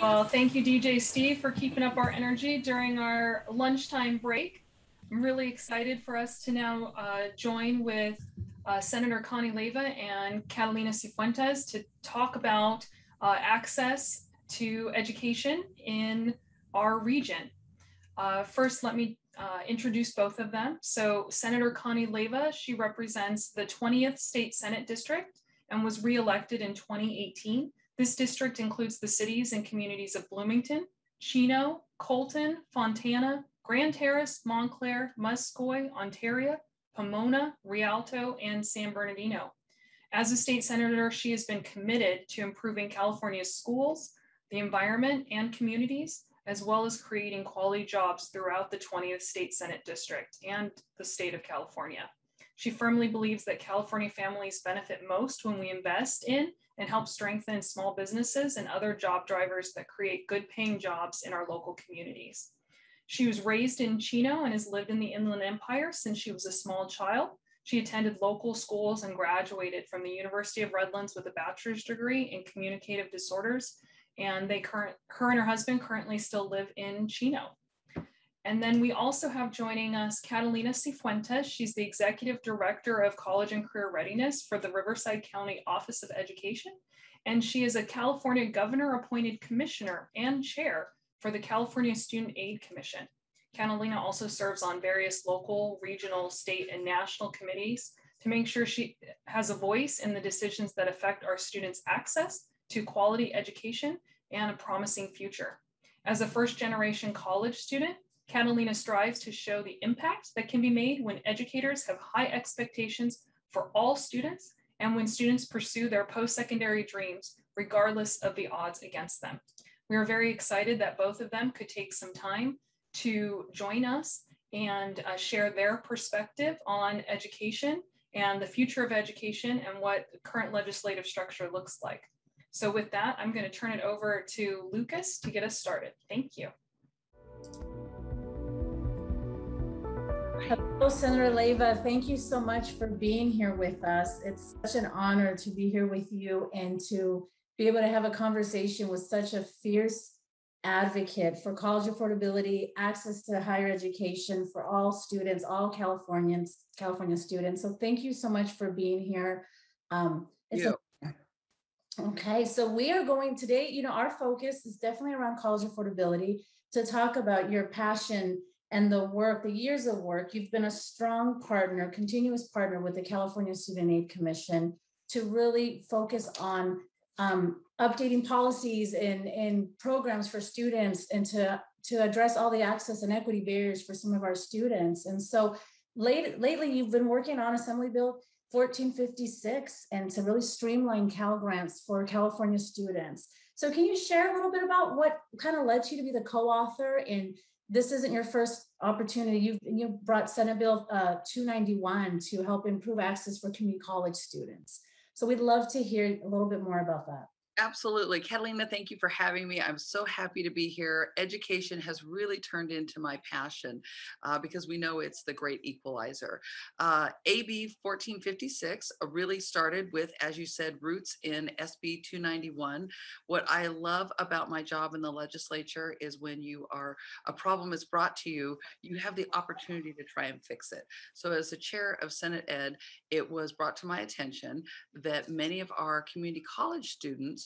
Well, thank you, DJ Steve, for keeping up our energy during our lunchtime break. I'm really excited for us to now uh, join with uh, Senator Connie Leyva and Catalina Cifuentes to talk about uh, access to education in our region. Uh, first, let me uh, introduce both of them. So Senator Connie Leyva, she represents the 20th State Senate District and was reelected in 2018. This district includes the cities and communities of Bloomington, Chino, Colton, Fontana, Grand Terrace, Montclair, Muscoy, Ontario, Pomona, Rialto, and San Bernardino. As a state senator, she has been committed to improving California's schools, the environment, and communities, as well as creating quality jobs throughout the 20th State Senate District and the state of California. She firmly believes that California families benefit most when we invest in and help strengthen small businesses and other job drivers that create good paying jobs in our local communities. She was raised in Chino and has lived in the Inland Empire since she was a small child. She attended local schools and graduated from the University of Redlands with a bachelor's degree in communicative disorders. And they current, her and her husband currently still live in Chino. And then we also have joining us Catalina Cifuentes. She's the Executive Director of College and Career Readiness for the Riverside County Office of Education. And she is a California Governor appointed Commissioner and Chair for the California Student Aid Commission. Catalina also serves on various local, regional, state, and national committees to make sure she has a voice in the decisions that affect our students' access to quality education and a promising future. As a first generation college student, Catalina strives to show the impact that can be made when educators have high expectations for all students and when students pursue their post-secondary dreams, regardless of the odds against them. We are very excited that both of them could take some time to join us and uh, share their perspective on education and the future of education and what the current legislative structure looks like. So with that, I'm gonna turn it over to Lucas to get us started. Thank you. Hello, Senator Leyva. Thank you so much for being here with us. It's such an honor to be here with you and to be able to have a conversation with such a fierce advocate for college affordability, access to higher education for all students, all Californians, California students. So thank you so much for being here. Um, yeah. A, okay, so we are going today, you know, our focus is definitely around college affordability to talk about your passion and the work, the years of work, you've been a strong partner, continuous partner with the California Student Aid Commission to really focus on um, updating policies and, and programs for students and to, to address all the access and equity barriers for some of our students. And so late, lately, you've been working on Assembly Bill 1456 and to really streamline Cal grants for California students. So can you share a little bit about what kind of led you to be the co-author and this isn't your first opportunity. You've you brought Senate Bill uh, 291 to help improve access for community college students. So we'd love to hear a little bit more about that. Absolutely. Catalina, thank you for having me. I'm so happy to be here. Education has really turned into my passion uh, because we know it's the great equalizer. Uh, AB 1456 uh, really started with, as you said, roots in SB 291. What I love about my job in the legislature is when you are, a problem is brought to you, you have the opportunity to try and fix it. So as the chair of Senate Ed, it was brought to my attention that many of our community college students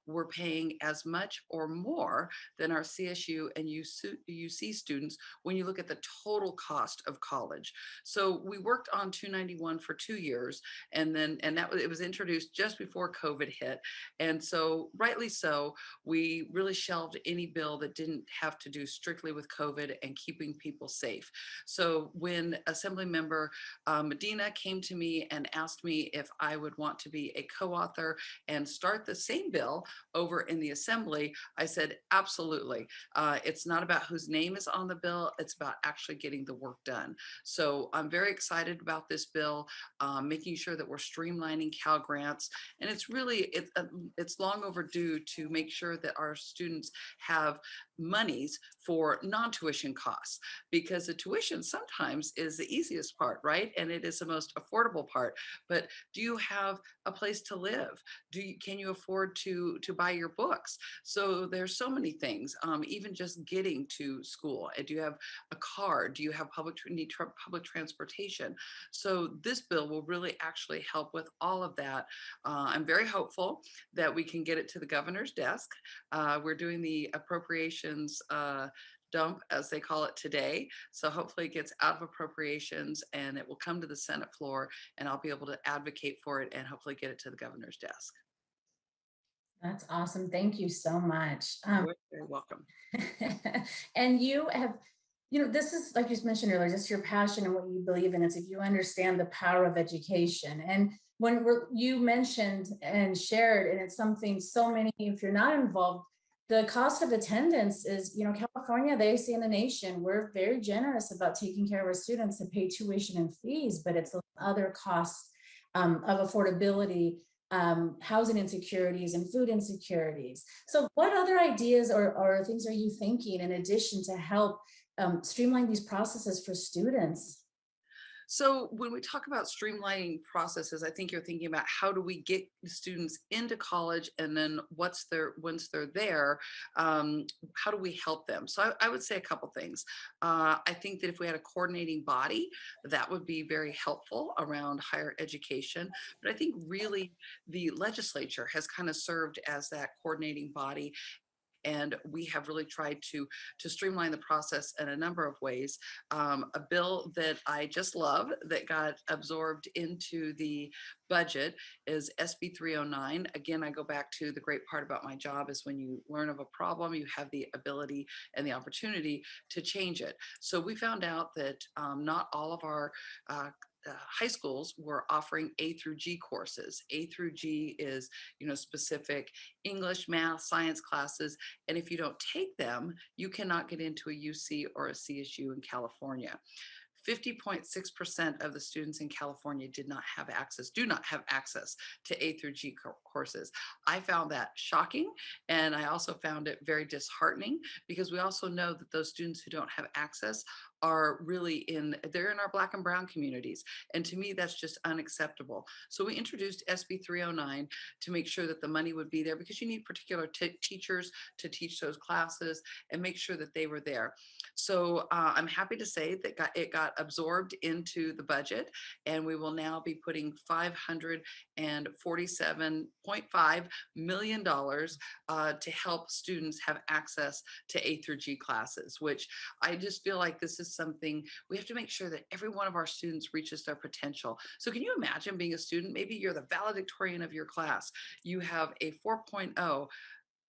were paying as much or more than our CSU and UC students when you look at the total cost of college. So we worked on 291 for two years and then and that was it was introduced just before COVID hit. And so rightly so, we really shelved any bill that didn't have to do strictly with COVID and keeping people safe. So when Assembly Member uh, Medina came to me and asked me if I would want to be a co-author and start the same bill over in the assembly, I said, absolutely. Uh, it's not about whose name is on the bill, it's about actually getting the work done. So I'm very excited about this bill, um, making sure that we're streamlining Cal grants. And it's really, it, uh, it's long overdue to make sure that our students have monies for non-tuition costs because the tuition sometimes is the easiest part, right? And it is the most affordable part. But do you have a place to live? Do you, can you afford to to buy your books. So there's so many things. Um, even just getting to school. Uh, Do you have a car? Do you have public need public transportation? So this bill will really actually help with all of that. Uh, I'm very hopeful that we can get it to the governor's desk. Uh, we're doing the appropriations. Uh, dump, as they call it today. So hopefully it gets out of appropriations and it will come to the Senate floor and I'll be able to advocate for it and hopefully get it to the governor's desk. That's awesome. Thank you so much. Um, You're very welcome. and you have, you know, this is like you mentioned earlier, just your passion and what you believe in. It's if you understand the power of education. And when we're, you mentioned and shared, and it's something so many, if you're not involved, the cost of attendance is, you know, California, they say in the nation, we're very generous about taking care of our students to pay tuition and fees, but it's other costs um, of affordability um, housing insecurities and food insecurities. So, what other ideas or, or things are you thinking in addition to help um, streamline these processes for students? So when we talk about streamlining processes, I think you're thinking about how do we get students into college, and then what's their once they're there, um, how do we help them? So I, I would say a couple things. Uh, I think that if we had a coordinating body, that would be very helpful around higher education. But I think really the legislature has kind of served as that coordinating body and we have really tried to to streamline the process in a number of ways. Um, a bill that I just love that got absorbed into the budget is SB 309. Again, I go back to the great part about my job is when you learn of a problem, you have the ability and the opportunity to change it. So we found out that um, not all of our uh, uh, high schools were offering A through G courses. A through G is, you know, specific English, math, science classes, and if you don't take them, you cannot get into a UC or a CSU in California. 50.6% of the students in California did not have access, do not have access to A through G courses. I found that shocking. And I also found it very disheartening because we also know that those students who don't have access are really in they're in our black and brown communities and to me that's just unacceptable. So we introduced sb 309 to make sure that the money would be there because you need particular t- teachers to teach those classes and make sure that they were there. So uh, i'm happy to say that got, it got absorbed into the budget and we will now be putting 547.5 million dollars uh, to help students have access to a through g classes which i just feel like this is something we have to make sure that every one of our students reaches their potential. So, can you imagine being a student? Maybe you're the valedictorian of your class, you have a 4.0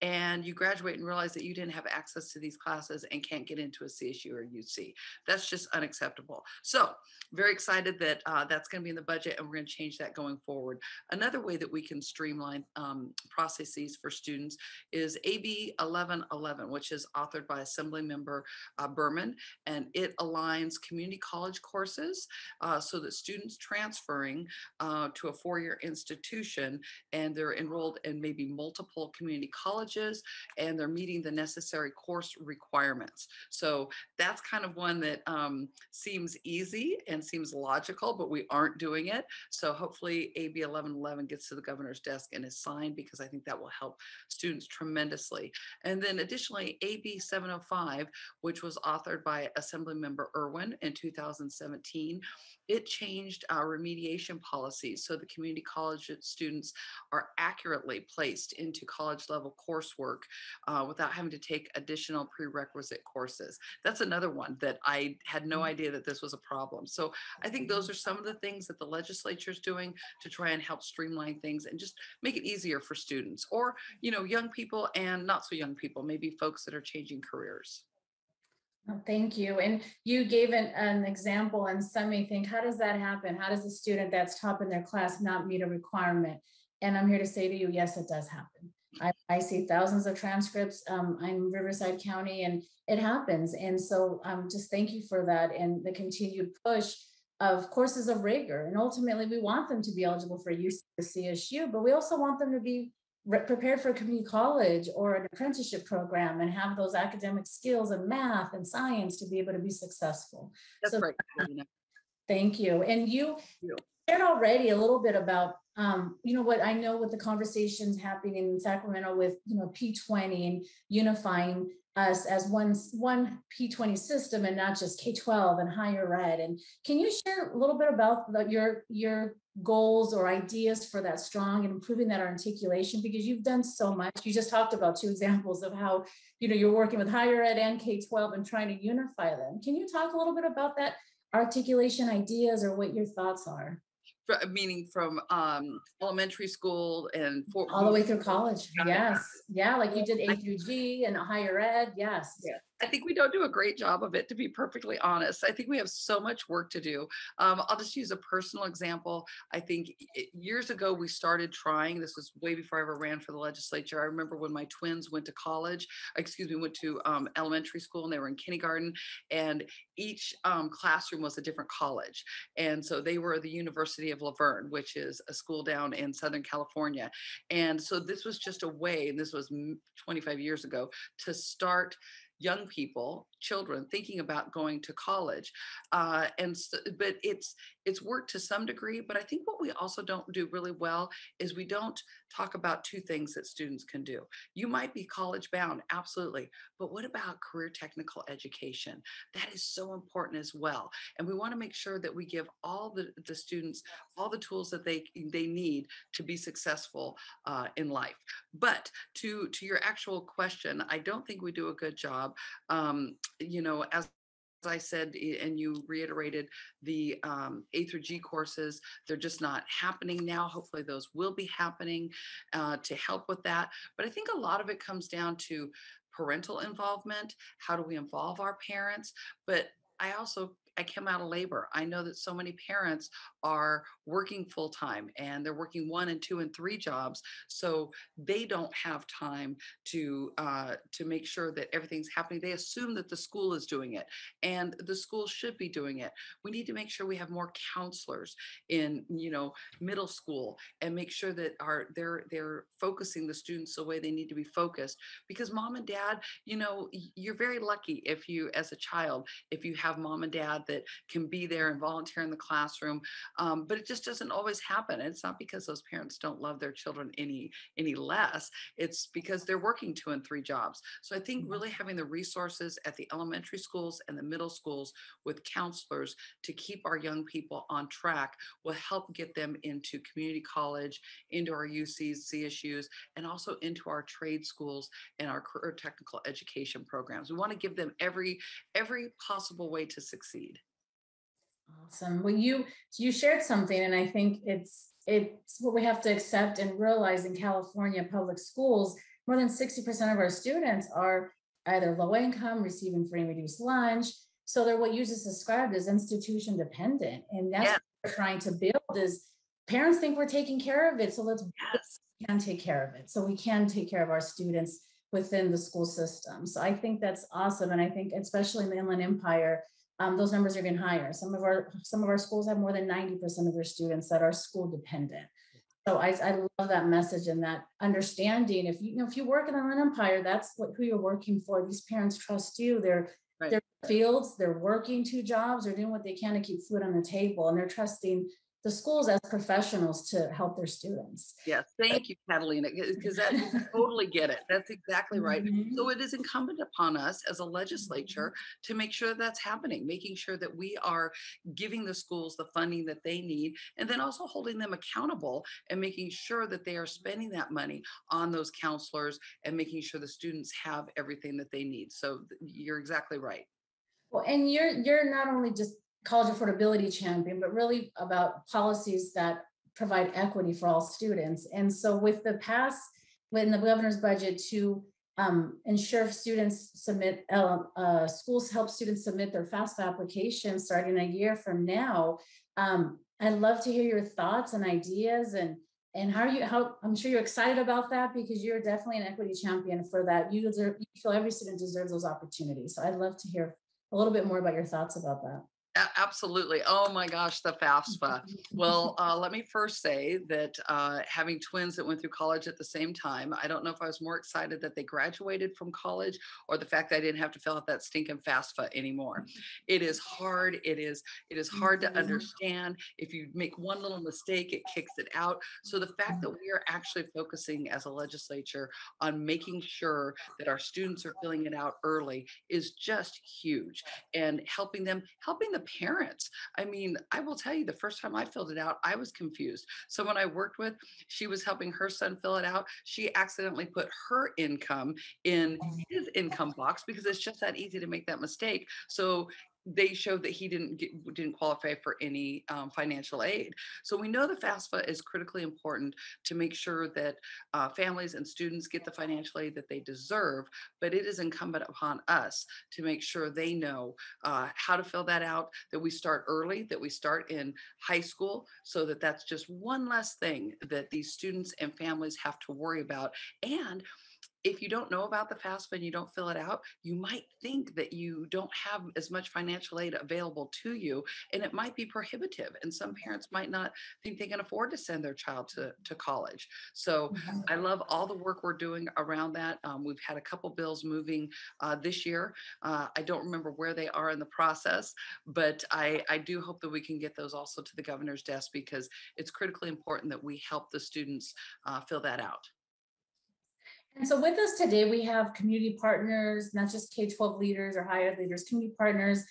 and you graduate and realize that you didn't have access to these classes and can't get into a CSU or UC. That's just unacceptable. So, very excited that uh, that's going to be in the budget and we're going to change that going forward. Another way that we can streamline um, processes for students is AB 1111, which is authored by Assembly Member uh, Berman, and it aligns community college courses uh, so that students transferring uh, to a four year institution and they're enrolled in maybe multiple community colleges and they're meeting the necessary course requirements. So that's kind of one that um, seems easy and seems logical, but we aren't doing it. So hopefully AB 1111 gets to the governor's desk and is signed because I think that will help students tremendously. And then additionally, AB 705, which was authored by Assemblymember Irwin in 2017, it changed our remediation policies so the community college students are accurately placed into college level coursework uh, without having to take additional prerequisite courses. That's another one that I had no idea that this was a problem. So I think those are some of the things that the legislature is doing to try and help streamline things and just make it easier for students or, you know, young people and not so young people, maybe folks that are changing careers. Oh, Thank you. And you gave an, an example and some may think, how does that happen? How does a student that's top in their class not meet a requirement? And I'm here to say to you, yes, it does happen. I, I see thousands of transcripts. Um, I'm Riverside County and it happens. And so um, just thank you for that and the continued push of courses of rigor. And ultimately we want them to be eligible for UC or CSU, but we also want them to be re- prepared for a community college or an apprenticeship program and have those academic skills in math and science to be able to be successful. That's So right. Thank you. And you, you. Shared already a little bit about, um, you know, what I know with the conversations happening in Sacramento with, you know, P20 and unifying us as one, one P20 system and not just K-12 and higher ed. And can you share a little bit about the, your, your goals or ideas for that strong and improving that articulation? Because you've done so much. You just talked about two examples of how, you know, you're working with higher ed and K-12 and trying to unify them. Can you talk a little bit about that articulation ideas or what your thoughts are? Meaning from um, elementary school and All the way through college. Yes. Yeah. Like you did A through G and higher ed. Yes. Yeah. I think we don't do a great job of it, to be perfectly honest. I think we have so much work to do. Um, I'll just use a personal example. I think years ago we started trying. This was way before I ever ran for the legislature. I remember when my twins went to college, excuse me, went to um, elementary school and they were in kindergarten, and each um, classroom was a different college. And so they were the University of La Verne, which is a school down in Southern California. And so this was just a way, and this was 25 years ago, to start young people children thinking about going to college uh, and s but it's it's worked to some degree but i think what we also don't do really well is we don't talk about two things that students can do. You might be college bound absolutely but what about career technical education? That is so important as well and we want to make sure that we give all the, the students all the tools that they they need to be successful uh, in life. But to to your actual question i don't think we do a good job um, you know, as I said, and you reiterated the um, A through G courses, they're just not happening now. Hopefully, those will be happening uh, to help with that. But I think a lot of it comes down to parental involvement. How do we involve our parents? But I also I came out of labor. I know that so many parents are working full time and they're working one and two and three jobs, so they don't have time to uh, to make sure that everything's happening. They assume that the school is doing it, and the school should be doing it. We need to make sure we have more counselors in you know middle school and make sure that our they're they're focusing the students the way they need to be focused. Because mom and dad, you know, you're very lucky if you as a child if you have mom and dad that can be there and volunteer in the classroom. Um, but it just doesn't always happen. And it's not because those parents don't love their children any any less it's because they're working two and three jobs. So I think Mhm. really having the resources at the elementary schools and the middle schools with counselors to keep our young people on track will help get them into community college, into our UCs, CSUs, and also into our trade schools and our career technical education programs. We want to give them every every possible way to succeed. Awesome. Well, you you shared something, and I think it's it's what we have to accept and realize in California public schools. More than sixty percent of our students are either low income, receiving free and reduced lunch. So they're what you just described as institution dependent, and that's Yeah. what we're trying to build. Is parents think we're taking care of it, so let's Yes. can take care of it. So we can take care of our students within the school system. So I think that's awesome. And I think especially in the Inland Empire, um, those numbers are even higher. Some of our some of our schools have more than 90% of their students that are school dependent. So I, I love that message and that understanding. If you, you know if you work in an Inland Empire, that's what who you're working for. These parents trust you. They're Right. they're fields, they're working two jobs, they're doing what they can to keep food on the table, and they're trusting the schools as professionals to help their students. Yes. Thank you, Catalina, because that totally get it. That's exactly right. Mhm. So it is incumbent upon us as a legislature to make sure that's happening, making sure that we are giving the schools the funding that they need, and then also holding them accountable and making sure that they are spending that money on those counselors and making sure the students have everything that they need. So you're exactly right. Well, and you're you're not only just college affordability champion, but really about policies that provide equity for all students. And so with the pass, when the governor's budget to um, ensure students submit, uh, uh, schools help students submit their FAFSA applications starting a year from now. Um, I'd love to hear your thoughts and ideas and and how are you, how, I'm sure you're excited about that because you're definitely an equity champion for that. You deserve, you feel every student deserves those opportunities. So I'd love to hear a little bit more about your thoughts about that. Absolutely. Oh my gosh, the FAFSA. Well, uh, let me first say that uh, having twins that went through college at the same time, I don't know if I was more excited that they graduated from college or the fact that I didn't have to fill out that stinking FAFSA anymore. It is hard. It is it is hard to Mhm. understand. If you make one little mistake, it kicks it out. So the fact that we are actually focusing as a legislature on making sure that our students are filling it out early is just huge and helping them, helping the parents. I mean, I will tell you, the first time I filled it out, I was confused. Someone I worked with, she was helping her son fill it out. She accidentally put her income in mm. his income box because it's just that easy to make that mistake. So they showed that he didn't get, didn't qualify for any um, financial aid. So we know the FAFSA is critically important to make sure that uh, families and students get the financial aid that they deserve. But it is incumbent upon us to make sure they know uh, how to fill that out. That we start early. That we start in high school, so that that's just one less thing that these students and families have to worry about. And if you don't know about the FAFSA and you don't fill it out, you might think that you don't have as much financial aid available to you, and it might be prohibitive. And some parents might not think they can afford to send their child to, to college. So Mhm. I love all the work we're doing around that. Um, we've had a couple bills moving uh, this year. Uh, I don't remember where they are in the process, but I, I do hope that we can get those also to the governor's desk because it's critically important that we help the students uh, fill that out. And so with us today, we have community partners, not just K-12 leaders or higher leaders, community partners.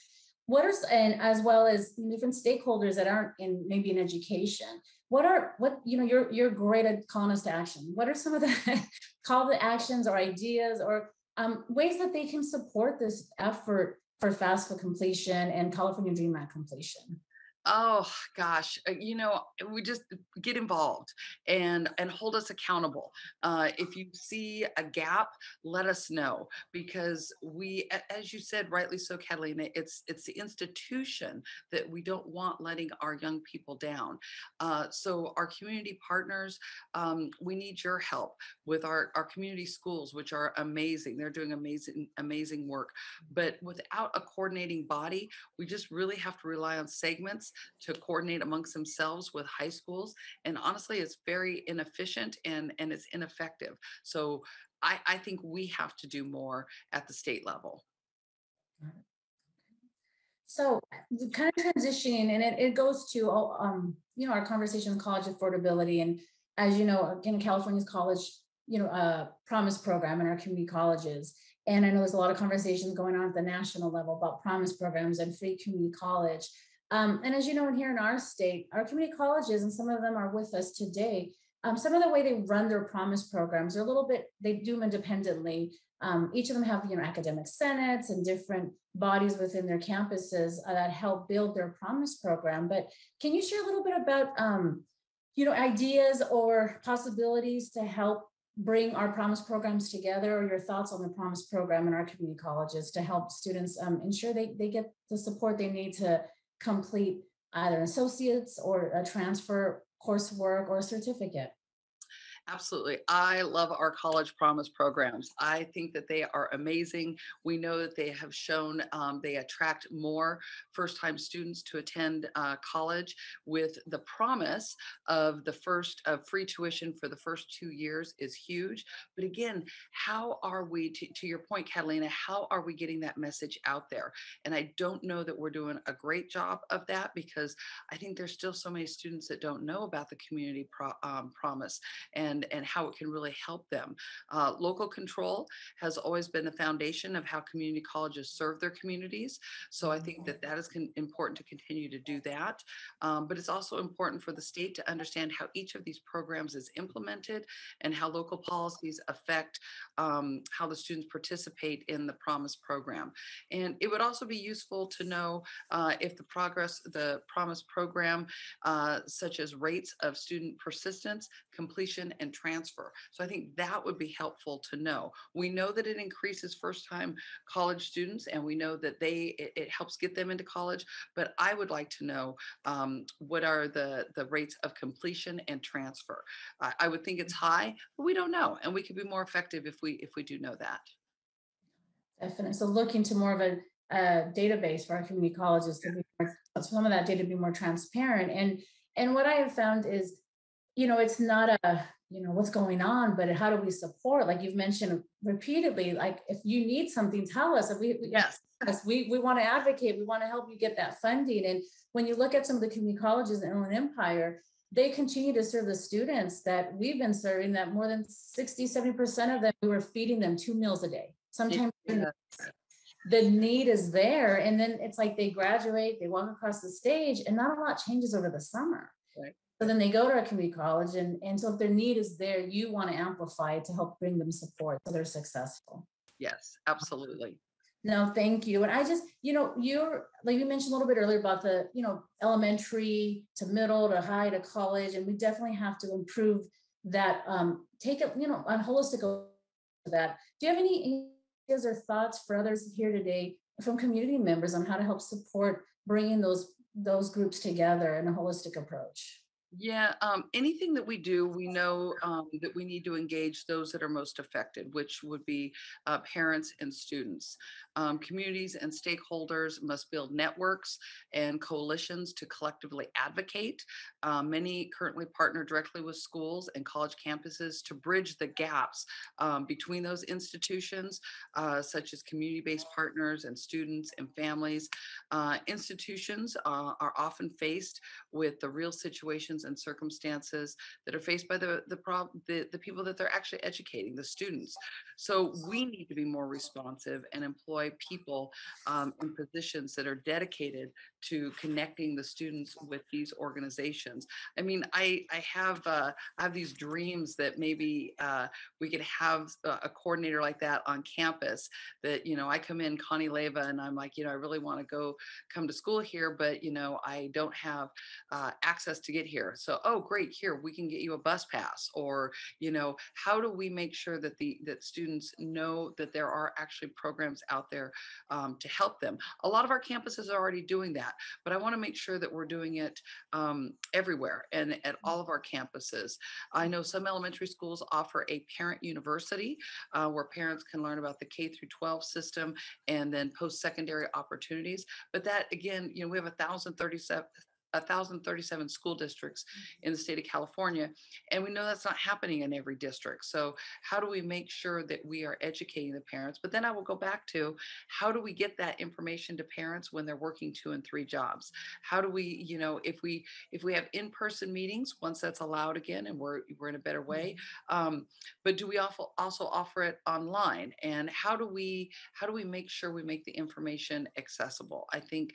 What are and as well as different stakeholders that aren't in, maybe in education. What are, what, you know, you're, you're great at calling us to action. What are some of the call to actions or ideas or um, ways that they can support this effort for FAFSA completion and California Dream Act completion? Oh gosh, uh, you know, we just get involved and and hold us accountable. Uh, if you see a gap, let us know because we, as you said rightly so, Catalina, it's it's the institution that we don't want letting our young people down. Uh, so our community partners, um, we need your help with our our community schools, which are amazing. They're doing amazing amazing work, but without a coordinating body, we just really have to rely on segments to coordinate amongst themselves with high schools. And honestly, it's very inefficient and, and it's ineffective. So I, I think we have to do more at the state level. So kind of transitioning and it, it goes to, um, you know, our conversation on college affordability. And as you know, again, California's college, you know, uh, promise program in our community colleges. And I know there's a lot of conversations going on at the national level about promise programs and free community college. Um, and as you know, here in our state, our community colleges, and some of them are with us today, um, some of the way they run their promise programs are a little bit, they do them independently. Um, each of them have, you know, academic senates and different bodies within their campuses uh, that help build their promise program. But can you share a little bit about, um, you know, ideas or possibilities to help bring our promise programs together or your thoughts on the promise program in our community colleges to help students um, ensure they, they get the support they need to complete either an associates or a transfer coursework or a certificate? Absolutely. I love our college promise programs. I think that they are amazing. We know that they have shown um, they attract more first time students to attend uh, college with the promise of the first of free tuition for the first two years is huge. But again, how are we, to, to your point, Catalina, how are we getting that message out there? And I don't know that we're doing a great job of that because I think there's still so many students that don't know about the community pro, um, promise and, and how it can really help them. Uh, local control has always been the foundation of how community colleges serve their communities. So I think that that is important to continue to do that. Um, but it's also important for the state to understand how each of these programs is implemented and how local policies affect um, how the students participate in the Promise program. And it would also be useful to know uh, if the progress, the Promise program, uh, such as rates of student persistence, completion, and transfer. So I think that would be helpful to know. We know that it increases first time college students and we know that they, it, it helps get them into college, but I would like to know um, what are the, the rates of completion and transfer. I, I would think it's high, but we don't know. And we could be more effective if we, if we do know that. Definitely. So looking to more of a, a database for our community colleges to be more, some of that data be more transparent. And and what I have found is, you know, it's not a you know what's going on, but how do we support? Like you've mentioned repeatedly, like if you need something, tell us. If we, we Yes. us. We we want to advocate. We want to help you get that funding. And when you look at some of the community colleges in the Inland Empire, they continue to serve the students that we've been serving. That more than 60, 70 percent of them, we were feeding them two meals a day. Sometimes Yeah. the need is there, and then it's like they graduate, they walk across the stage, and not a lot changes over the summer. Right. So then they go to a community college, and and so if their need is there, you want to amplify it to help bring them support so they're successful. Yes, absolutely. No, thank you. And I just, you know, you're like you mentioned a little bit earlier about the, you know, elementary to middle to high to college, and we definitely have to improve that. Um, take it, you know, on holistic to that. Do you have any ideas or thoughts for others here today from community members on how to help support bringing those those groups together in a holistic approach? Yeah, um, anything that we do, we know um, that we need to engage those that are most affected, which would be uh, parents and students. Um, communities and stakeholders must build networks and coalitions to collectively advocate. Uh, many currently partner directly with schools and college campuses to bridge the gaps um, between those institutions, uh, such as community based partners and students and families. Uh, institutions uh, are often faced with the real situations and circumstances that are faced by the the, prob- the the people that they're actually educating, the students. So we need to be more responsive and employ people um, in positions that are dedicated to connecting the students with these organizations. I mean, I I have uh, I have these dreams that maybe uh, we could have a, a coordinator like that on campus. That you know, I come in Connie Leyva and I'm like, you know, I really want to go come to school here, but you know, I don't have uh, access to get here. So, oh, great, here we can get you a bus pass. Or, you know, how do we make sure that the that students know that there are actually programs out there um, to help them? A lot of our campuses are already doing that, but I want to make sure that we're doing it um, everywhere and at all of our campuses. I know some elementary schools offer a parent university uh, where parents can learn about the K through 12 system and then post-secondary opportunities. But that again, you know, we have a thousand thirty-seven. 1,037 school districts in the state of California, and we know that's not happening in every district. So, how do we make sure that we are educating the parents? But then I will go back to how do we get that information to parents when they're working two and three jobs? How do we, you know, if we if we have in-person meetings once that's allowed again, and we're we're in a better way, um, but do we also also offer it online? And how do we how do we make sure we make the information accessible? I think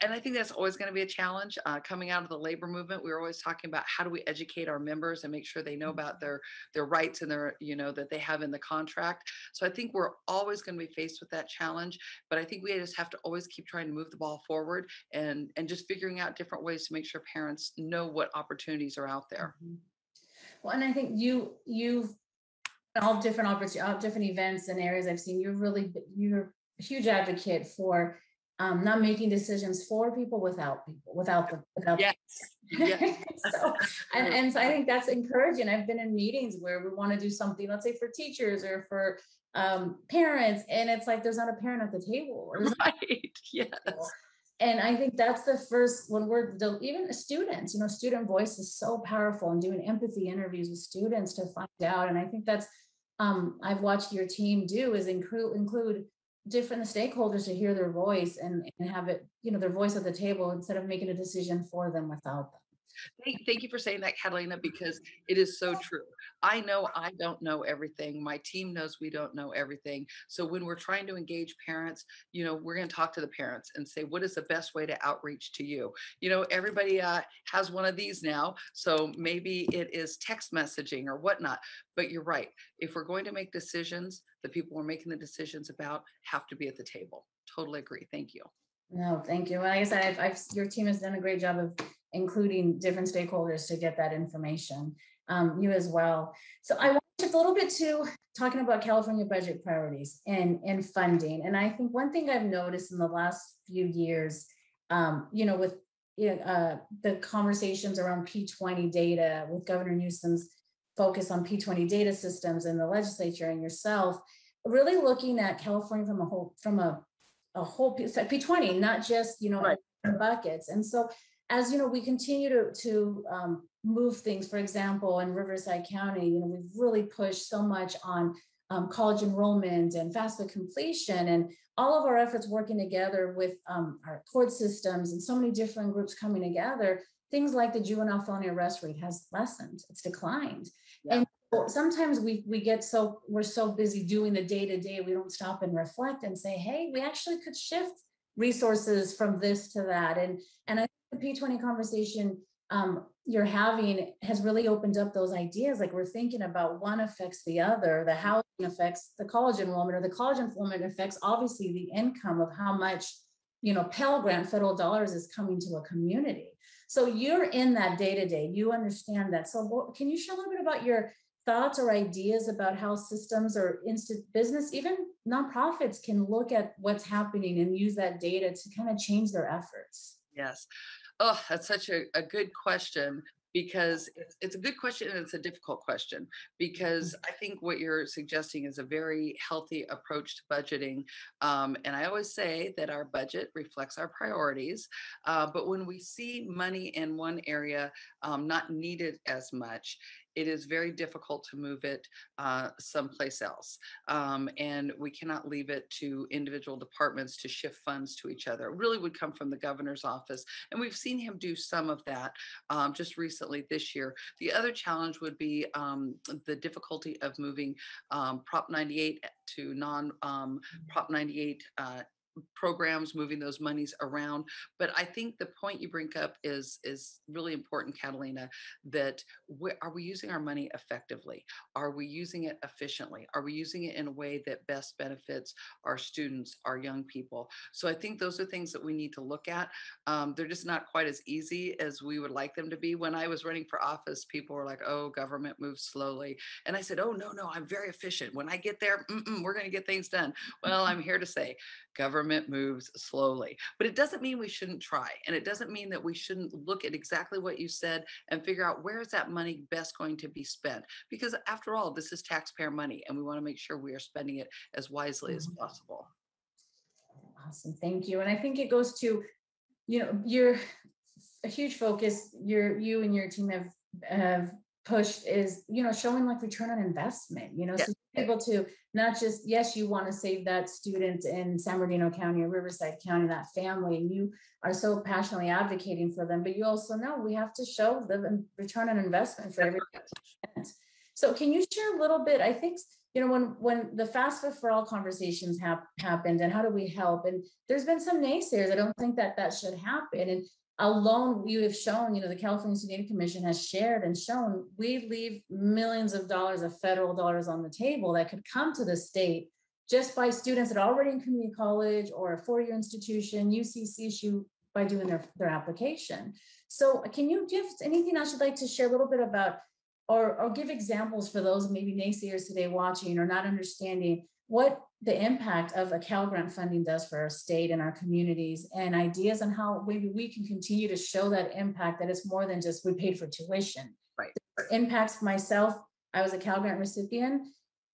and I think that's always going to be a challenge uh, coming out of the labor movement. We were always talking about how do we educate our members and make sure they know about their their rights and their you know that they have in the contract. So I think we're always going to be faced with that challenge. But I think we just have to always keep trying to move the ball forward and and just figuring out different ways to make sure parents know what opportunities are out there. Mhm. Well, and I think you, you've all different opportunities, all different events and areas I've seen, you're really, you're a huge advocate for um, not making decisions for people without people, without the, without. Yes. Yes. So, and, and so I think that's encouraging. I've been in meetings where we want to do something, let's say for teachers or for um, parents, and it's like, there's not a parent at the table. Right. Yes. and I think that's the first when we're even students, you know, student voice is so powerful and doing empathy interviews with students to find out. And I think that's um, I've watched your team do is include include different stakeholders to hear their voice and, and have it, you know, their voice at the table instead of making a decision for them without them. Thank, thank you for saying that, Catalina, because it is so true. I know I don't know everything. My team knows we don't know everything. So when we're trying to engage parents, you know, we're going to talk to the parents and say, what is the best way to outreach to you? You know, everybody uh, has one of these now. So maybe it is text messaging or whatnot. But you're right. If we're going to make decisions, the people we're making the decisions about have to be at the table. Totally agree. Thank you. No, thank you. Like I said, I've, I've, your team has done a great job of including different stakeholders to get that information. Um, you as well. So I want to shift a little bit to talking about California budget priorities and, and funding. And I think one thing I've noticed in the last few years, um, you know, with uh, the conversations around P20 data, with Governor Newsom's focus on P20 data systems and the legislature and yourself, really looking at California from a whole, from a a whole piece, P twenty, not just, you know, Right. buckets. And so as you know, we continue to, to um, move things, for example, in Riverside County, you know, we've really pushed so much on um, college enrollment and FAFSA completion and all of our efforts working together with um, our court systems and so many different groups coming together, things like the juvenile felony arrest rate has lessened, it's declined. Yeah. And sometimes we we get so we're so busy doing the day to day, we don't stop and reflect and say, hey, we actually could shift resources from this to that. And and I the P20 conversation um, you're having has really opened up those ideas. Like we're thinking about one affects the other, the housing affects the college enrollment, or the college enrollment affects obviously the income of how much, you know, Pell Grant federal dollars is coming to a community. So you're in that day to day, you understand that. So can you share a little bit about your thoughts or ideas about how systems or instant business, even nonprofits can look at what's happening and use that data to kind of change their efforts? Yes. Oh, that's such a, a good question because it's, it's a good question and it's a difficult question because I think what you're suggesting is a very healthy approach to budgeting. Um, and I always say that our budget reflects our priorities. Uh, but when we see money in one area um, not needed as much, it is very difficult to move it uh, someplace else. Um, and we cannot leave it to individual departments to shift funds to each other. It really would come from the governor's office. And we've seen him do some of that um, just recently this year. The other challenge would be um, the difficulty of moving um, Prop 98 to non um, Prop 98 uh, programs moving those monies around but i think the point you bring up is is really important catalina that are we using our money effectively? Are we using it efficiently? Are we using it in a way that best benefits our students our young people? So i think those are things that we need to look at. Um, they're just not quite as easy as we would like them to be. When i was running for office people were like oh government moves slowly. And i said oh no no i'm very efficient. When i get there we're going to get things done. Well i'm here to say government moves slowly. But it doesn't mean we shouldn't try. And it doesn't mean that we shouldn't look at exactly what you said and figure out where is that money best going to be spent? Because after all, this is taxpayer money and we want to make sure we are spending it as wisely as Mhm. possible. Awesome, thank you. And I think it goes to, you know, you're a huge focus, your, you and your team have, have pushed is, you know, showing like return on investment, you know, so able to not just, yes, you want to save that student in San Bernardino County or Riverside County, that family, and you are so passionately advocating for them, but you also know we have to show the return on investment for every. So can you share a little bit? I think, you know, when when the FAFSA for all conversations have happened and how do we help? And there's been some naysayers. I don't think that that should happen. And alone, you have shown, you know, the California Student Commission has shared and shown we leave millions of dollars of federal dollars on the table that could come to the state just by students that are already in community college or a four-year institution, UCC issue by doing their, their application. So uh, can you give anything else you'd like to share a little bit about or, or give examples for those maybe naysayers today watching or not understanding what the impact of a Cal Grant funding does for our state and our communities and ideas on how maybe we can continue to show that impact that it's more than just we paid for tuition. Right. This impacts myself. I was a Cal Grant recipient.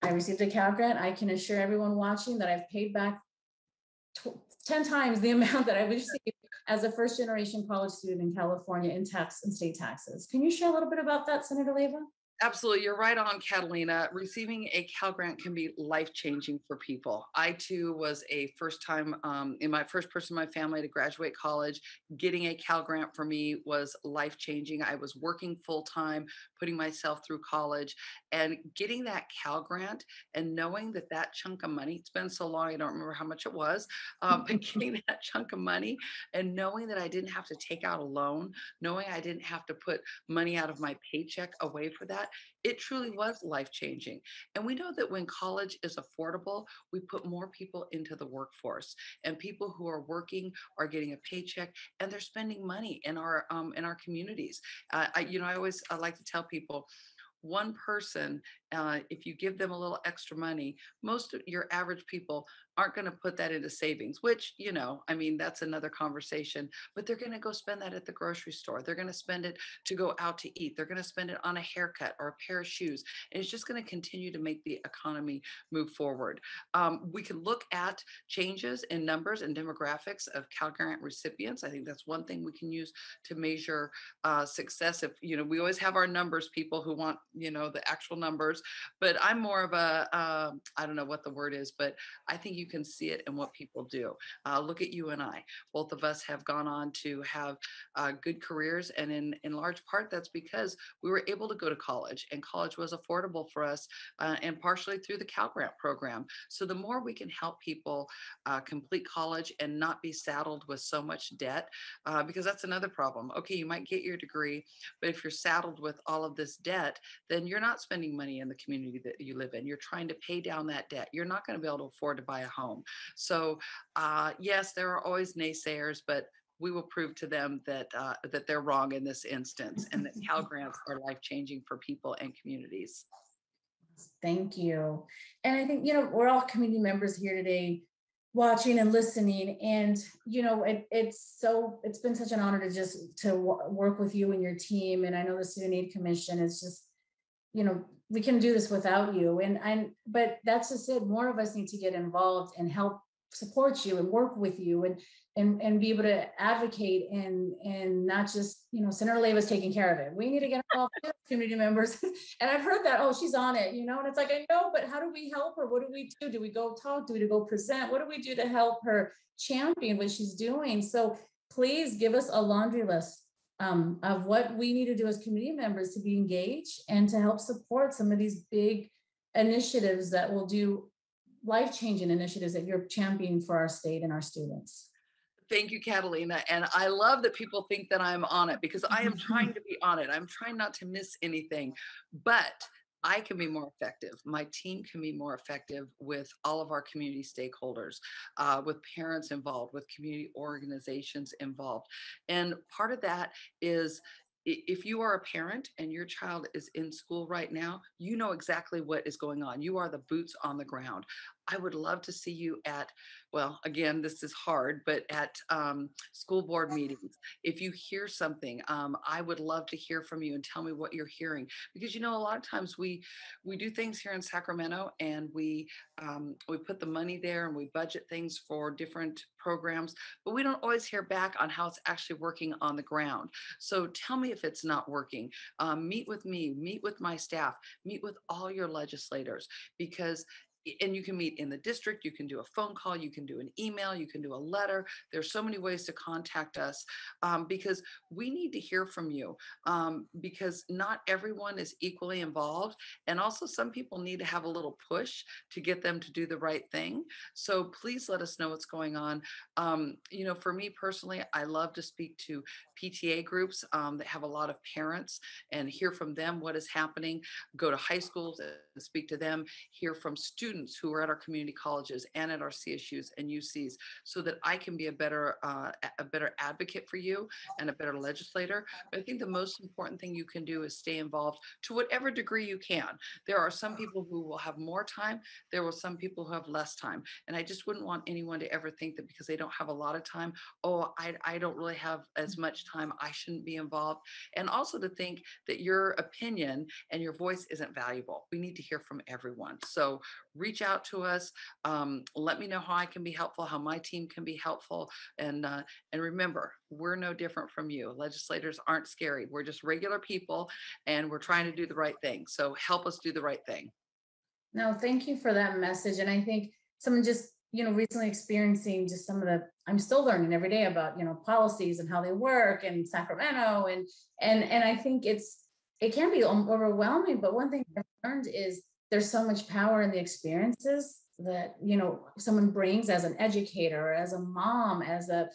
I received a Cal Grant. I can assure everyone watching that I've paid back tw- 10 times the amount that I received as a first generation college student in California in tax and state taxes. Can you share a little bit about that, Senator Leyva? Absolutely. You're right on, Catalina. Receiving a Cal Grant can be life changing for people. I too was a first time, um, in my first person in my family to graduate college. Getting a Cal Grant for me was life changing. I was working full time, putting myself through college, and getting that Cal Grant and knowing that that chunk of money, it's been so long, I don't remember how much it was, um, but getting that chunk of money and knowing that I didn't have to take out a loan, knowing I didn't have to put money out of my paycheck away for that it truly was life changing. And we know that when college is affordable, we put more people into the workforce, and people who are working are getting a paycheck and they're spending money in our um, in our communities. Uh, I, you know, I always I like to tell people one person uh, if you give them a little extra money, most of your average people aren't going to put that into savings, which, you know, I mean, that's another conversation, but they're going to go spend that at the grocery store. They're going to spend it to go out to eat. They're going to spend it on a haircut or a pair of shoes. And it's just going to continue to make the economy move forward. Um, we can look at changes in numbers and demographics of Cal Grant recipients. I think that's one thing we can use to measure uh, success. If, you know, we always have our numbers, people who want, you know, the actual numbers, but I'm more of a uh, I don't know what the word is, but I think you can see it in what people do. Uh, look at you and I. Both of us have gone on to have uh, good careers, and in in large part, that's because we were able to go to college, and college was affordable for us, uh, and partially through the Cal Grant program. So the more we can help people uh, complete college and not be saddled with so much debt, uh, because that's another problem. Okay, you might get your degree, but if you're saddled with all of this debt, then you're not spending money in the community that you live in. You're trying to pay down that debt. You're not going to be able to afford to buy a home. So, uh, yes, there are always naysayers, but we will prove to them that uh, that they're wrong in this instance, and that Cal grants are life changing for people and communities. Thank you. And I think, you know, we're all community members here today watching and listening and you know it, it's so it's been such an honor to just to w- work with you and your team and i know the student aid commission is just you know we can do this without you and i but that's just it more of us need to get involved and help support you and work with you and and and be able to advocate and and not just you know Senator Leyva is taking care of it. We need to get involved with community members. and I've heard that oh she's on it, you know, and it's like I know, but how do we help her? What do we do? Do we go talk? Do we go present? What do we do to help her champion what she's doing? So please give us a laundry list um, of what we need to do as community members to be engaged and to help support some of these big initiatives that will do life-changing initiatives that you're championing for our state and our students. Thank you, Catalina. And I love that people think that I'm on it because I am trying to be on it. I'm trying not to miss anything. But I can be more effective. My team can be more effective with all of our community stakeholders, uh, with parents involved, with community organizations involved. And part of that is if you are a parent and your child is in school right now, you know exactly what is going on. You are the boots on the ground. I would love to see you at, well, again, this is hard, but at um, school board meetings. If you hear something, um, I would love to hear from you and tell me what you're hearing. Because you know, a lot of times we we do things here in Sacramento and we um, we put the money there and we budget things for different programs, but we don't always hear back on how it's actually working on the ground. So tell me if it's not working. Um, meet with me, meet with my staff, meet with all your legislators because and you can meet in the district you can do a phone call you can do an email you can do a letter. There's so many ways to contact us um, because we need to hear from you um, because not everyone is equally involved and also some people need to have a little push to get them to do the right thing. So please let us know what's going on. Um, you know for me personally i love to speak to pta groups um, that have a lot of parents and hear from them what is happening go to high schools and speak to them hear from students students who are at our community colleges and at our CSUs and UCs so that I can be a better uh, a better advocate for you and a better legislator. But I think the most important thing you can do is stay involved to whatever degree you can. There are some people who will have more time. There will some people who have less time. And I just wouldn't want anyone to ever think that because they don't have a lot of time, oh, I, I don't really have as much time. I shouldn't be involved. And also to think that your opinion and your voice isn't valuable. We need to hear from everyone. So reach out to us. Um, let me know how I can be helpful, how my team can be helpful. And, uh, and remember, we're no different from you. Legislators aren't scary. We're just regular people and we're trying to do the right thing. So help us do the right thing. No, thank you for that message. And I think someone just, you know, recently experiencing just some of the, I'm still learning every day about, you know, policies and how they work in Sacramento. And, and, and I think it's, it can be overwhelming, but one thing I've learned is there's so much power in the experiences that you know someone brings as an educator as a mom as a,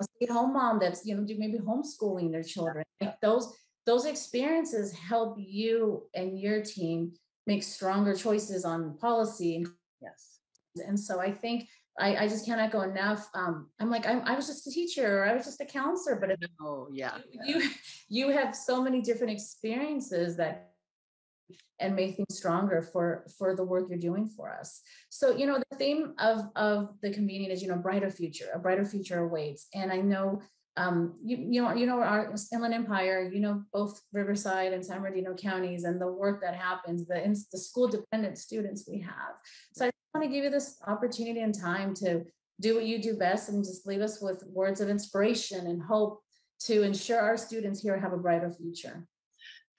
a stay-at-home mom that's you know maybe homeschooling their children. Like those those experiences help you and your team make stronger choices on policy yes. and so i think I, I just can't echo enough. Um, I'm like, I'm, I was just a teacher, or I was just a counselor, but oh yeah, you, you have so many different experiences that and make things stronger for for the work you're doing for us so you know the theme of of the convening is you know brighter future a brighter future awaits and i know um, you, you know, you know, our Inland Empire, you know, both Riverside and San Bernardino counties and the work that happens, the, the school dependent students we have. So I want to give you this opportunity and time to do what you do best and just leave us with words of inspiration and hope to ensure our students here have a brighter future.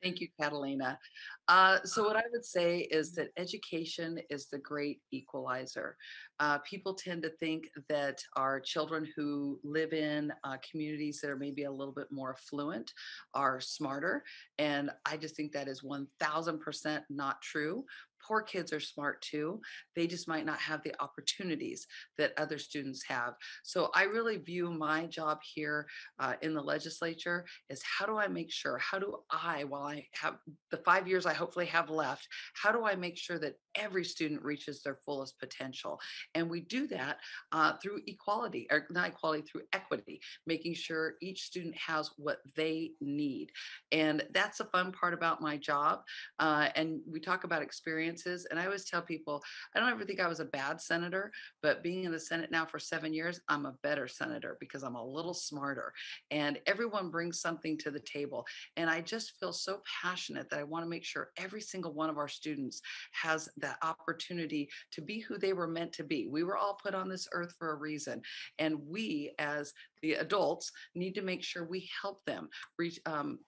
Thank you, Catalina. Uh, so what I would say is that education is the great equalizer. Uh, people tend to think that our children who live in uh, communities that are maybe a little bit more affluent are smarter. And I just think that is 1000% not true poor kids are smart too. They just might not have the opportunities that other students have. So I really view my job here uh, in the legislature is how do I make sure, how do I, while I have the five years I hopefully have left, how do I make sure that every student reaches their fullest potential? And we do that uh, through equality, or not equality, through equity, making sure each student has what they need. And that's the fun part about my job. Uh, and we talk about experience experiences. And I always tell people, I don't ever think I was a bad senator, but being in the Senate now for seven years, I'm a better senator because I'm a little smarter. And everyone brings something to the table. And I just feel so passionate that I want to make sure every single one of our students has that opportunity to be who they were meant to be. We were all put on this earth for a reason. And we, as the adults need to make sure we help them reach um,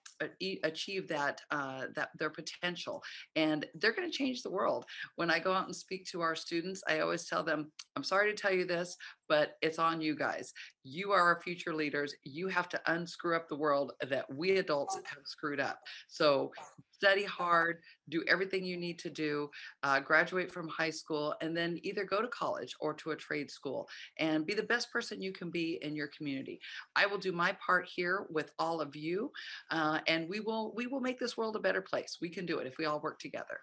achieve that uh, that their potential and they're going to change the world. When i go out and speak to our students i always tell them i'm sorry to tell you this but it's on you guys you are our future leaders you have to unscrew up the world that we adults have screwed up so study hard, do everything you need to do, uh, graduate from high school, and then either go to college or to a trade school and be the best person you can be in your community. I will do my part here with all of you, uh, and we will we will make this world a better place. We can do it if we all work together.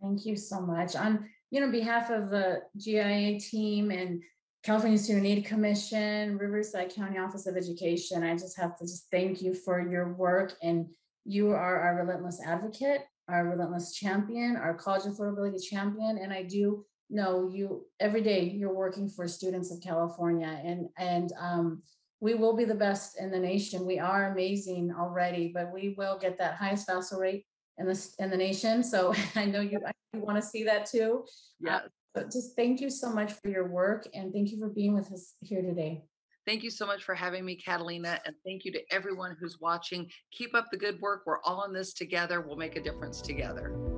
Thank you so much. On you know behalf of the GIA team and California Student Aid Commission, Riverside County Office of Education, I just have to just thank you for your work and you are our relentless advocate, our relentless champion, our college affordability champion. And I do know you every day you're working for students of California and and um, we will be the best in the nation. We are amazing already, but we will get that highest FAFSA rate in the in the nation. So I know you, I want to see that too. Yeah. Uh, but just thank you so much for your work and thank you for being with us here today. Thank you so much for having me, Catalina. And thank you to everyone who's watching. Keep up the good work. We're all in this together. We'll make a difference together.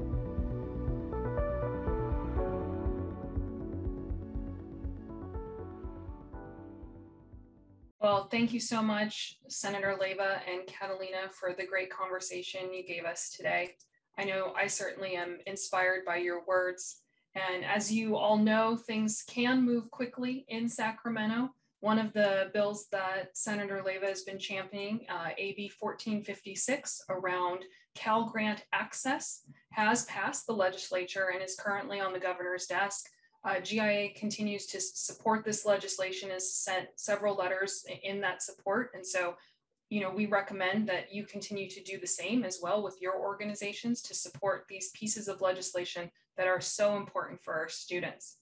Well, thank you so much, Senator Leyva and Catalina, for the great conversation you gave us today. I know I certainly am inspired by your words. And as you all know, things can move quickly in Sacramento. One of the bills that Senator Leyva has been championing, uh, AB 1456, around Cal Grant access, has passed the legislature and is currently on the governor's desk. Uh, GIA continues to support this legislation, has sent several letters in that support. And so, you know, we recommend that you continue to do the same as well with your organizations to support these pieces of legislation that are so important for our students.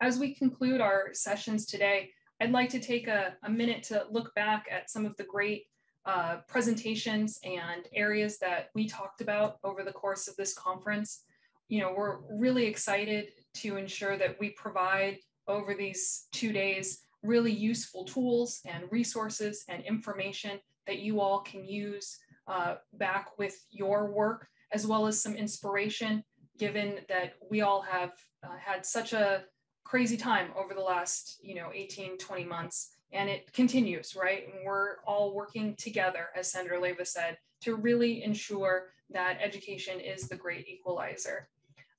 As we conclude our sessions today, I'd like to take a, a minute to look back at some of the great uh, presentations and areas that we talked about over the course of this conference. You know, we're really excited to ensure that we provide over these two days really useful tools and resources and information that you all can use uh, back with your work, as well as some inspiration, given that we all have uh, had such a crazy time over the last, you know, 18, 20 months. And it continues, right? And we're all working together, as Senator Leyva said, to really ensure that education is the great equalizer.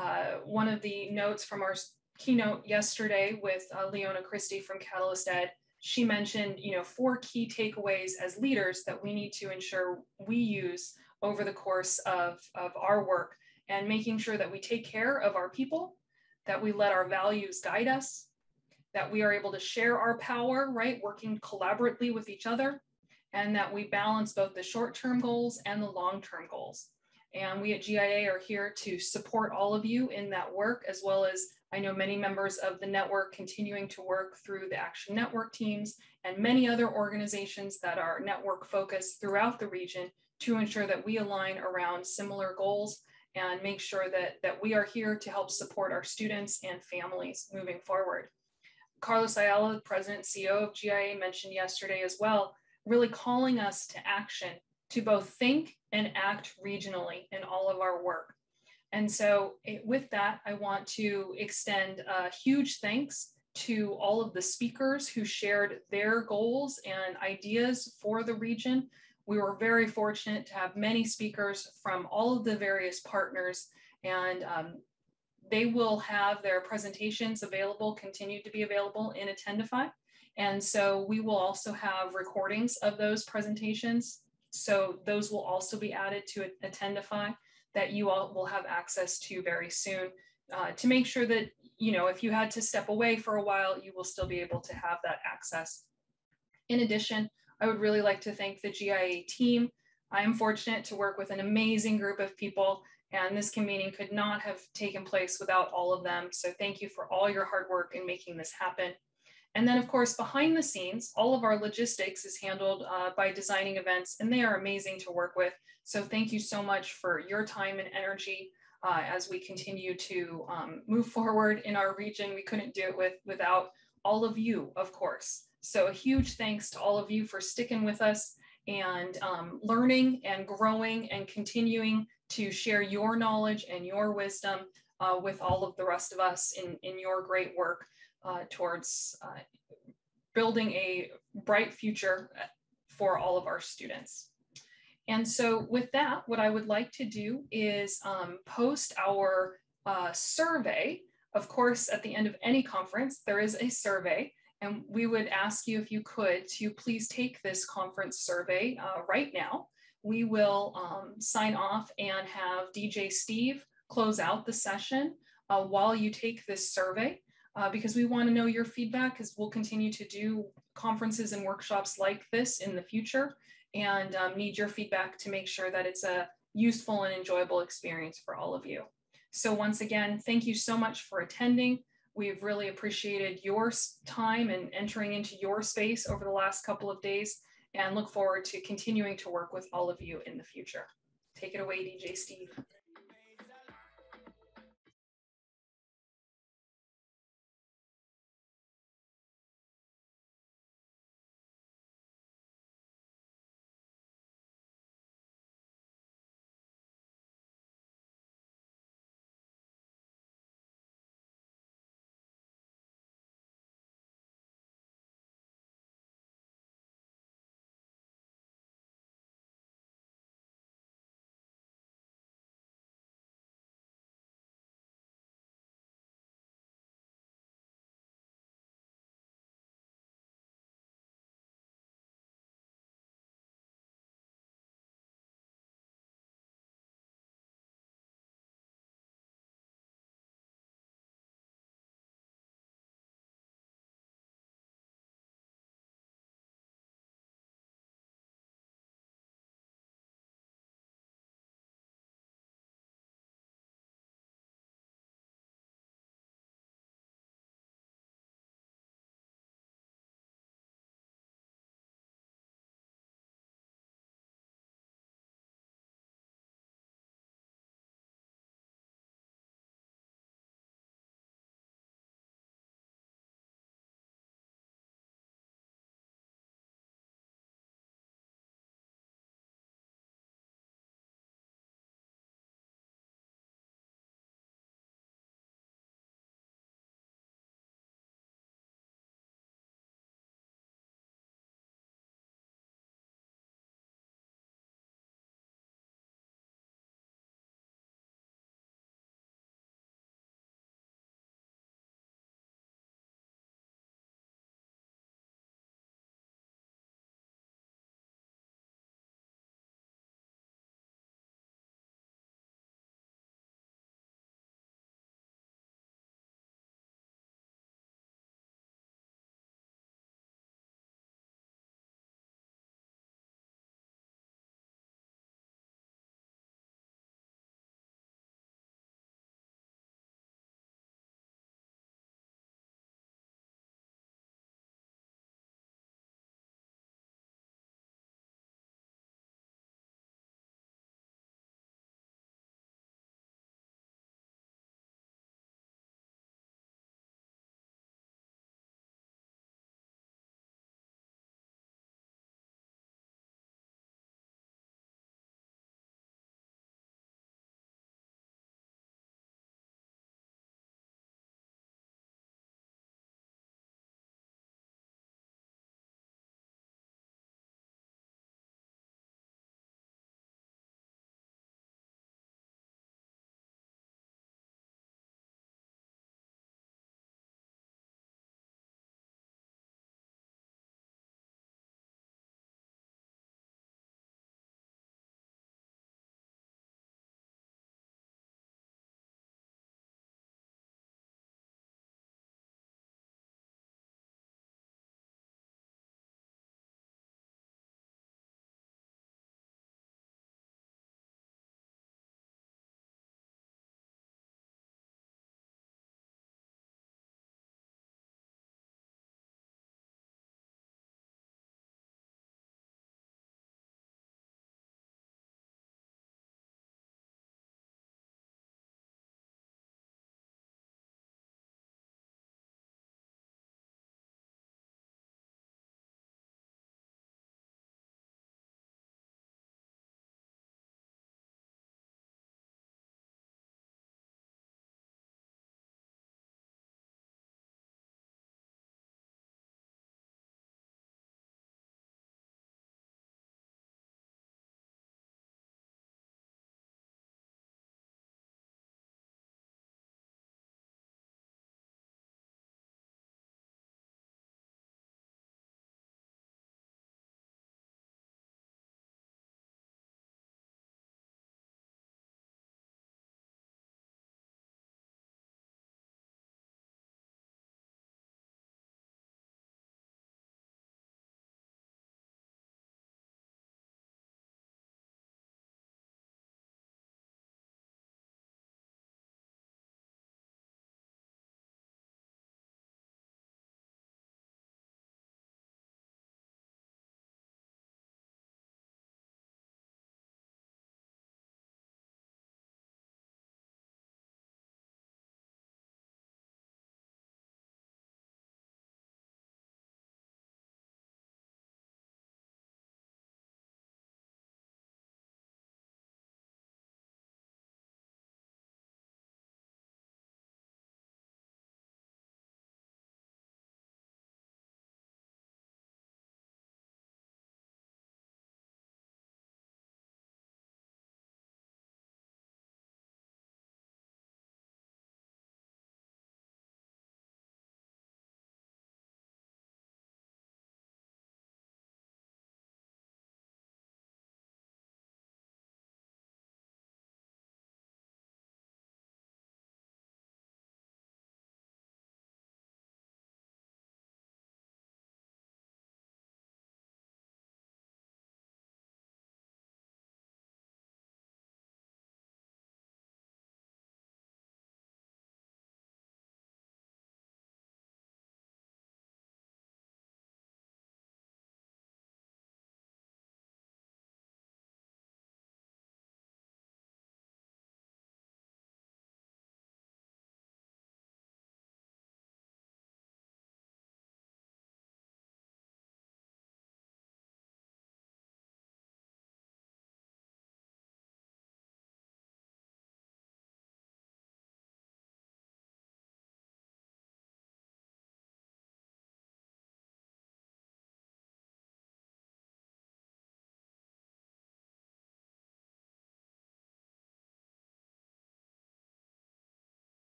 Uh, one of the notes from our keynote yesterday with uh, Leona Christie from Catalyst Ed, she mentioned, you know, four key takeaways as leaders that we need to ensure we use over the course of, of our work and making sure that we take care of our people that we let our values guide us, that we are able to share our power, right? Working collaboratively with each other, and that we balance both the short term goals and the long term goals. And we at GIA are here to support all of you in that work, as well as I know many members of the network continuing to work through the Action Network teams and many other organizations that are network focused throughout the region to ensure that we align around similar goals and make sure that, that we are here to help support our students and families moving forward. Carlos Ayala, the president and CEO of GIA, mentioned yesterday as well, really calling us to action to both think and act regionally in all of our work. And so, it, with that, I want to extend a huge thanks to all of the speakers who shared their goals and ideas for the region. We were very fortunate to have many speakers from all of the various partners, and um, they will have their presentations available, continue to be available in Attendify. And so we will also have recordings of those presentations. So those will also be added to Attendify that you all will have access to very soon uh, to make sure that, you know, if you had to step away for a while, you will still be able to have that access. In addition, I would really like to thank the GIA team. I am fortunate to work with an amazing group of people and this convening could not have taken place without all of them. So thank you for all your hard work in making this happen. And then of course, behind the scenes, all of our logistics is handled uh, by designing events and they are amazing to work with. So thank you so much for your time and energy uh, as we continue to um, move forward in our region. We couldn't do it with, without all of you, of course. So a huge thanks to all of you for sticking with us and um, learning and growing and continuing to share your knowledge and your wisdom uh, with all of the rest of us in, in your great work uh, towards uh, building a bright future for all of our students. And so with that, what I would like to do is um, post our uh, survey. Of course, at the end of any conference, there is a survey. And we would ask you if you could to please take this conference survey uh, right now. We will um, sign off and have DJ Steve close out the session uh, while you take this survey uh, because we want to know your feedback because we'll continue to do conferences and workshops like this in the future and um, need your feedback to make sure that it's a useful and enjoyable experience for all of you. So once again, thank you so much for attending. We've really appreciated your time and entering into your space over the last couple of days and look forward to continuing to work with all of you in the future. Take it away, DJ Steve.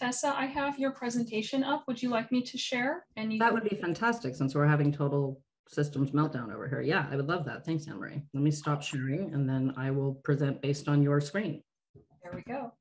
Tessa, I have your presentation up. Would you like me to share? And you That would be fantastic since we're having total systems meltdown over here. Yeah, I would love that. Thanks, Anne Marie. Let me stop sharing and then I will present based on your screen. There we go.